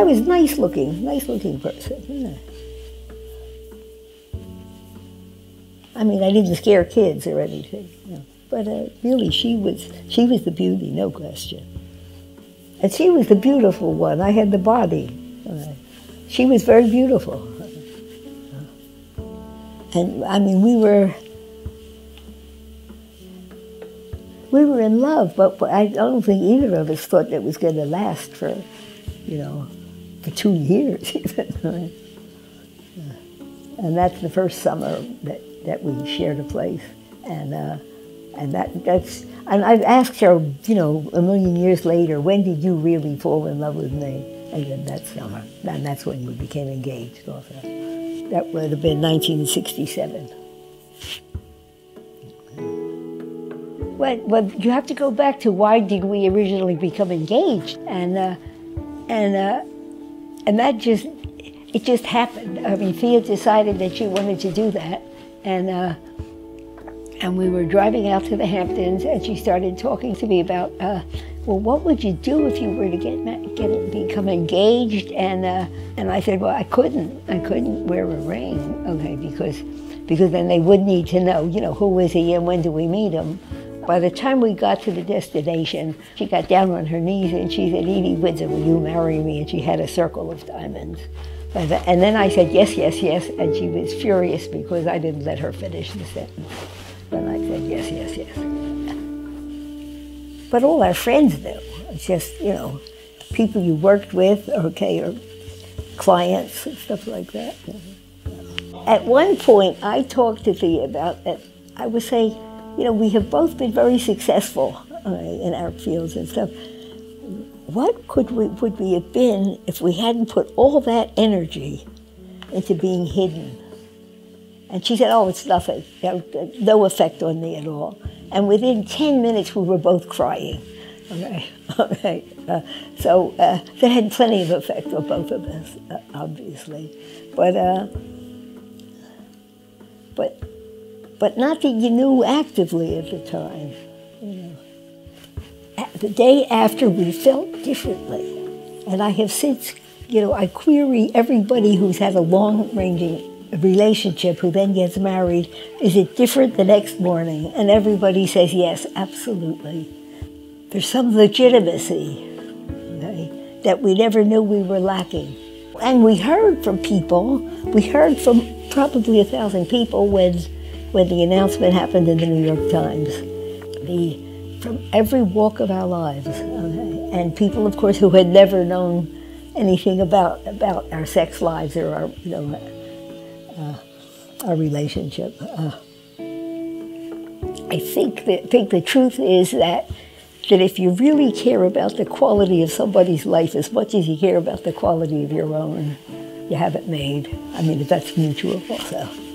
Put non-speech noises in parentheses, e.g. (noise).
I was nice looking, nice looking person. Yeah. I mean, I didn't scare kids or anything, you know. but uh, really, she was she was the beauty, no question. And she was the beautiful one. I had the body. Uh, she was very beautiful. And I mean, we were we were in love, but I don't think either of us thought it was going to last for, you know, for two years (laughs) even. and that's the first summer that, that we shared a place, and uh, and that that's and I've asked her, you know, a million years later, when did you really fall in love with me? And then that summer, and that's when we became engaged. Also, that would have been 1967. Well, well, you have to go back to why did we originally become engaged, and uh, and uh, and that just it just happened. I mean, Thea decided that she wanted to do that, and uh, and we were driving out to the Hamptons, and she started talking to me about, uh, well, what would you do if you were to get get become engaged? And uh, and I said, well, I couldn't, I couldn't wear a ring, okay, because because then they would need to know, you know, who is he and when do we meet him. By the time we got to the destination, she got down on her knees and she said, Edie Windsor, will you marry me? And she had a circle of diamonds. And then I said, yes, yes, yes. And she was furious because I didn't let her finish the sentence. And I said, yes, yes, yes. But all our friends knew. It's just, you know, people you worked with, okay, or clients and stuff like that. At one point, I talked to Thea about that. I would say, you know, we have both been very successful uh, in our fields and stuff. What could we, would we have been if we hadn't put all that energy into being hidden? And she said, oh, it's nothing, no effect on me at all. And within 10 minutes, we were both crying. Okay, okay. (laughs) Uh, so uh, that had plenty of effect on both of us, uh, obviously. But, uh, but but not that you knew actively at the time. You know. The day after, we felt differently. And I have since, you know, I query everybody who's had a long-ranging relationship who then gets married, is it different the next morning? And everybody says, yes, absolutely. There's some legitimacy okay, that we never knew we were lacking. And we heard from people, we heard from probably a thousand people when when the announcement happened in the New York Times. The, from every walk of our lives, okay? and people, of course, who had never known anything about about our sex lives or our, you know, uh, our relationship. Uh, I think that think the truth is that that if you really care about the quality of somebody's life as much as you care about the quality of your own, you have it made. I mean, that's mutual also.